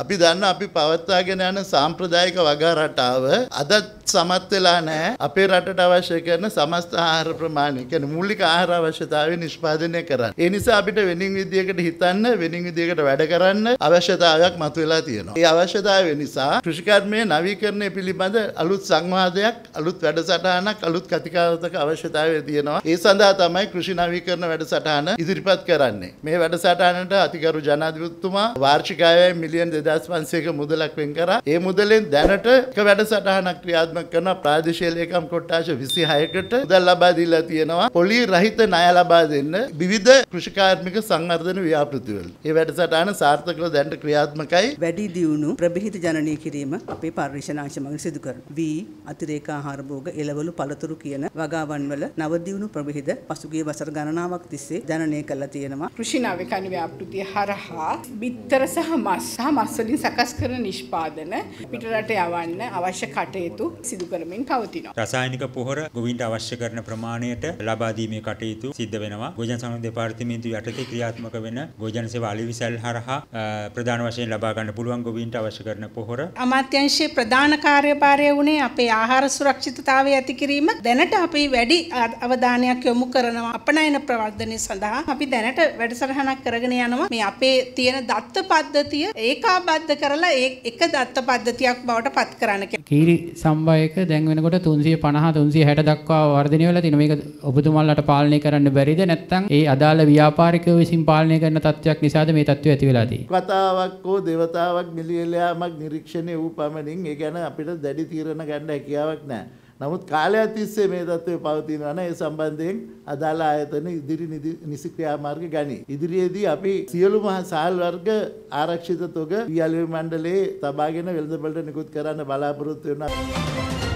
අපි දන්න අපි පවත්වාගෙන යන සාම්ප්‍රදායික වගා රටාව. අදත් සමත් වෙලා නැහැ අපේ රටට අවශ්‍ය කරන සමස්ත ආහාර ප්‍රමාණය කියන්නේ මූලික ආහාර අවශ්‍යතාවය නිෂ්පාදනය කරන්න. ඒ නිසා අපිට වෙනින් විදියකට හිතන්න වෙනින් විදියකට වැඩ කරන්න අවශ්‍යතාවයක් මතුවලා තියෙනවා. ඒ අවශ්‍යතාවය නිසා කෘෂිකර්මයේ නවීකරණය පිළිබඳ අලුත් සංවාදයක් අලුත් වැඩසටහනක් අලුත් කතිකාවතක අවශ්‍යතාවය තියෙනවා. ඒ සඳහා තමයි කෘෂි නවීකරණ වැඩසටහන ඉදිරිපත් කරන්නේ. මේ වැඩසටහනට අතිගරු ජනාධිපතිතුමා වාර්ෂික ආයවැය මිලියන් 2500ක මුදලක් වෙන් කරා. ඒ මුදලෙන් දැනට එක වැඩසටහනක් ක්‍රියාත්මක කරන ප්‍රාදේශීය ලේකම් කොට්ටාශ 26කට මුදල් ලබා දීලා තියෙනවා. පොලි රහිත ණය ලබා දෙන්න විවිධ කෘෂිකාර්මික සංවර්ධන ව්‍යාපෘතිවල. ඒ වැඩසටහන සාර්ථකව දැනට ක්‍රියාත්මකයි. වැඩි දියුණු ප්‍රබහිත ජනනය කිරීම අපේ පර්යේෂණාංශ මගින් සිදු කරනවා. වී අතිරේක ආහාර භෝග එළවලු පළතුරු කියන වගාවන් වල නවදියුණු ප්‍රබහිත පසුගිය වසර ගණනාවක් තිස්සේ ජනනය කළා තියෙනවා. කෘෂි නාවිකන ව්‍යාපෘතිය හරහා බිත්තර සහ මස් සහ මස් වලින් සකස් කරන නිෂ්පාදන පිටරට යවන්න අවශ්‍ය කටයුතු සිදු කරමින් පවතිනවා. රසායනික පොහොර ගොවින්ට අවශ්‍ය කරන ප්‍රමාණයට ලබා දීමේ කටයුතු සිද්ධ වෙනවා. ගෝජන සංවර්ධන දෙපාර්තමේන්තුව යටතේ ක්‍රියාත්මක වෙන ගෝජන සේවා අලෙවිසල් හරහා ප්‍රධාන වශයෙන් ලබා ගන්න පුළුවන් ගොවින්ට අවශ්‍ය කරන පොහොර අමාත්‍යංශයේ ප්‍රධාන කාර්යභාරය වුණේ අපේ ආහාර සුරක්ෂිතතාවය ඇති කිරීම. දැනට අපි වැඩි අවධානයක් යොමු කරනවා අපනයන ප්‍රවර්ධනය සඳහා. අපි දැනට වැඩසටහනක් කරගෙන යනවා. මේ අපේ තියෙන දත්ත පද්ධතිය ඒකාබද්ධ කරලා ඒ එක දත්ත පද්ධතියක් බවට පත් කරන්න. කීරි සම්භායක දැන් වෙනකොට 350 360 දක්වා වර්ධනය වෙලා තිනවා. මේක ඔබතුමාලට පාලනය කරන්න බැරිද නැත්නම් ඒ අදාළ ව්‍යාපාරිකයෝ විසින් පාලනය කරන තත්ත්වයක් නිසාද මේ තත්ත්වය ඇති වෙලා තියෙන්නේ? කතාවක් හෝ දෙවතාවක් මිලියලයාමක් නිරීක්ෂණය වූ පමණින් ඒ ගැන අපිට දැඩි තීරණ ගන්න හැකියාවක් නැහැ. නමුත් කාලයක් තිස්සේ මේ තත්ත්වය පවතිනවා නම් ඒ සම්බන්ධයෙන් අදාළ ආයතන ඉදිරි නිදි- නිසි ක්‍රියාමාර්ග ගනී. ඉදිරියේදී අපි සියලුම සාල් වර්ග ආරක්ෂිත තොග පියල්වි මණ්ඩලයේ තබාගෙන වෙළඳපළට නිකුත් කරන්න බලාපොරොත්තු වෙනවා.